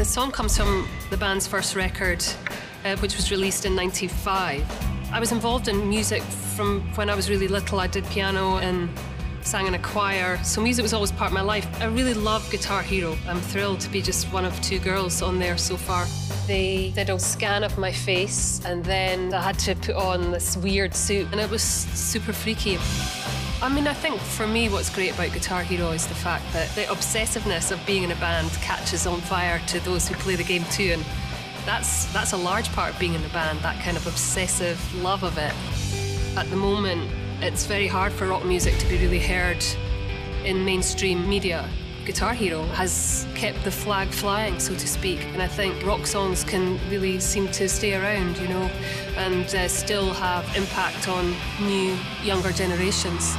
The song comes from the band's first record, uh, which was released in 95. I was involved in music from when I was really little. I did piano and sang in a choir, so music was always part of my life. I really love Guitar Hero. I'm thrilled to be just one of two girls on there so far. They did a scan of my face, and then I had to put on this weird suit, and it was super freaky. I mean, I think for me, what's great about Guitar Hero is the fact that the obsessiveness of being in a band catches on fire to those who play the game too, and that's that's a large part of being in the band. That kind of obsessive love of it. At the moment, it's very hard for rock music to be really heard in mainstream media. Guitar Hero has kept the flag flying, so to speak, and I think rock songs can really seem to stay around, you know, and uh, still have impact on new, younger generations.